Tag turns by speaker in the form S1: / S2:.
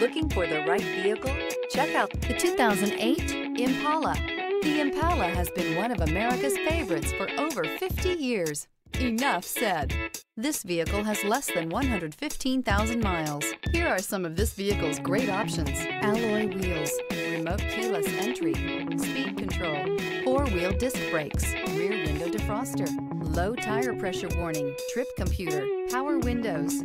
S1: Looking for the right vehicle? Check out the 2008 Impala. The Impala has been one of America's favorites for over 50 years. Enough said. This vehicle has less than 115,000 miles. Here are some of this vehicle's great options. Alloy wheels, remote keyless entry, speed control, four-wheel disc brakes, rear window defroster, low tire pressure warning, trip computer, power windows,